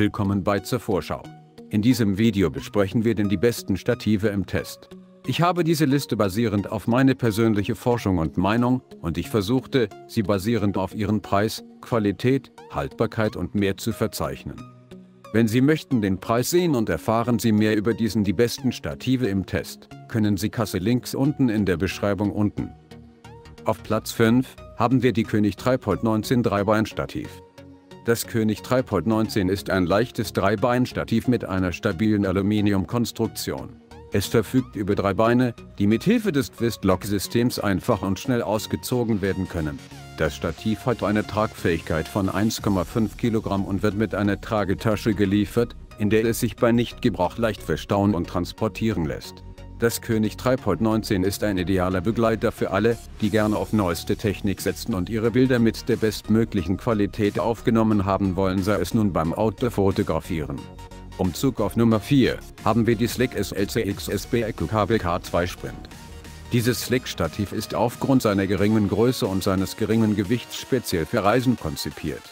Willkommen bei zur Vorschau. In diesem Video besprechen wir denn die besten Stative im Test. Ich habe diese Liste basierend auf meine persönliche Forschung und Meinung und ich versuchte, sie basierend auf ihren Preis, Qualität, Haltbarkeit und mehr zu verzeichnen. Wenn Sie möchten den Preis sehen und erfahren Sie mehr über diesen die besten Stative im Test, können Sie Kasse Links unten in der Beschreibung unten. Auf Platz 5 haben wir die König Tripod 19 Dreibein-Stativ. Das König Tripod 19 ist ein leichtes Dreibein-Stativ mit einer stabilen Aluminiumkonstruktion. Es verfügt über drei Beine, die mit Hilfe des Twist-Lock-Systems einfach und schnell ausgezogen werden können. Das Stativ hat eine Tragfähigkeit von 1,5 Kilogramm und wird mit einer Tragetasche geliefert, in der es sich bei Nichtgebrauch leicht verstauen und transportieren lässt. Das König Tripod 19 ist ein idealer Begleiter für alle, die gerne auf neueste Technik setzen und ihre Bilder mit der bestmöglichen Qualität aufgenommen haben wollen, sei es nun beim Outdoor-Fotografieren. Umzug auf Nummer 4 haben wir die Slick SLC XSB Eco Kabel K2 Sprint. Dieses Slick-Stativ ist aufgrund seiner geringen Größe und seines geringen Gewichts speziell für Reisen konzipiert.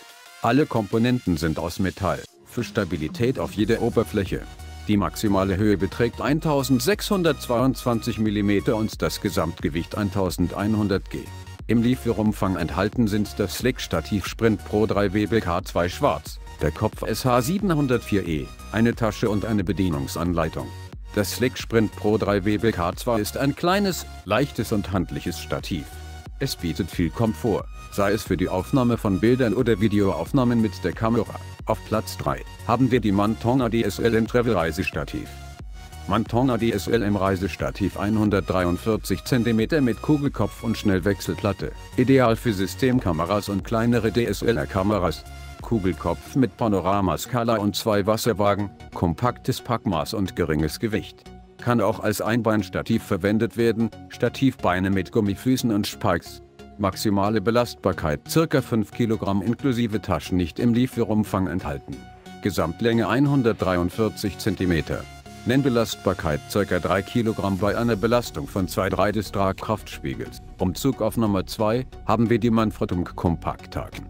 Alle Komponenten sind aus Metall, für Stabilität auf jeder Oberfläche. Die maximale Höhe beträgt 1622 mm und das Gesamtgewicht 1100 G. Im Lieferumfang enthalten sind das Slick-Stativ Sprint Pro 3 WBK2 Schwarz, der Kopf SH704E, eine Tasche und eine Bedienungsanleitung. Das Slick Sprint Pro 3 WBK2 ist ein kleines, leichtes und handliches Stativ. Es bietet viel Komfort, sei es für die Aufnahme von Bildern oder Videoaufnahmen mit der Kamera. Auf Platz 3 haben wir die Mantona DSL im Travel Reisestativ. Mantona DSL im Reisestativ 143 cm mit Kugelkopf und Schnellwechselplatte. Ideal für Systemkameras und kleinere DSLR-Kameras. Kugelkopf mit Panoramaskala und zwei Wasserwagen, kompaktes Packmaß und geringes Gewicht. Kann auch als Einbeinstativ verwendet werden, Stativbeine mit Gummifüßen und Spikes. Maximale Belastbarkeit ca. 5 kg inklusive Taschen nicht im Lieferumfang enthalten. Gesamtlänge 143 cm. Nennbelastbarkeit ca. 3 kg bei einer Belastung von 2-3 des Tragkraftspiegels. Umzug auf Nummer 2 haben wir die Manfrottung Kompakthaken.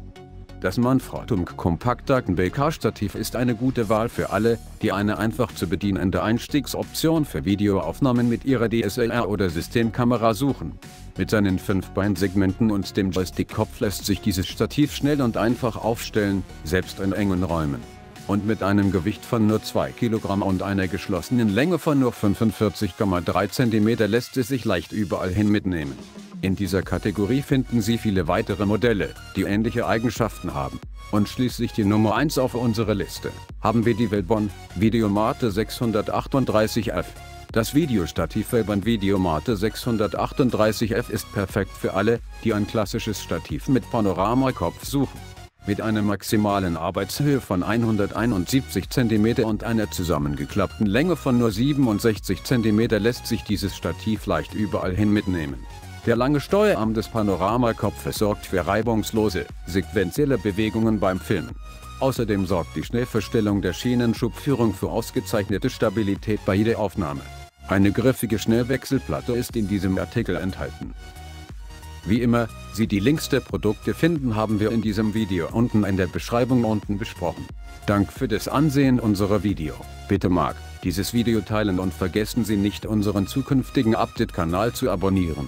Das Manfrottung Kompakthaken BK-Stativ ist eine gute Wahl für alle, die eine einfach zu bedienende Einstiegsoption für Videoaufnahmen mit ihrer DSLR oder Systemkamera suchen. Mit seinen 5 Beinsegmenten und dem Joystick-Kopf lässt sich dieses Stativ schnell und einfach aufstellen, selbst in engen Räumen. Und mit einem Gewicht von nur 2 kg und einer geschlossenen Länge von nur 45,3 cm lässt es sich leicht überall hin mitnehmen. In dieser Kategorie finden Sie viele weitere Modelle, die ähnliche Eigenschaften haben. Und schließlich die Nummer 1 auf unserer Liste, haben wir die Wellbon Videomate 638F. Das Videostativ Wellbon Videomate 638F ist perfekt für alle, die ein klassisches Stativ mit Panoramakopf suchen. Mit einer maximalen Arbeitshöhe von 171 cm und einer zusammengeklappten Länge von nur 67 cm lässt sich dieses Stativ leicht überall hin mitnehmen. Der lange Steuerarm des Panoramakopfes sorgt für reibungslose, sequentielle Bewegungen beim Filmen. Außerdem sorgt die Schnellverstellung der Schienenschubführung für ausgezeichnete Stabilität bei jeder Aufnahme. Eine griffige Schnellwechselplatte ist in diesem Artikel enthalten. Wie immer, Sie die Links der Produkte finden haben wir in diesem Video unten in der Beschreibung unten besprochen. Dank für das Ansehen unserer Video. Bitte mag dieses Video teilen und vergessen Sie nicht unseren zukünftigen Update-Kanal zu abonnieren.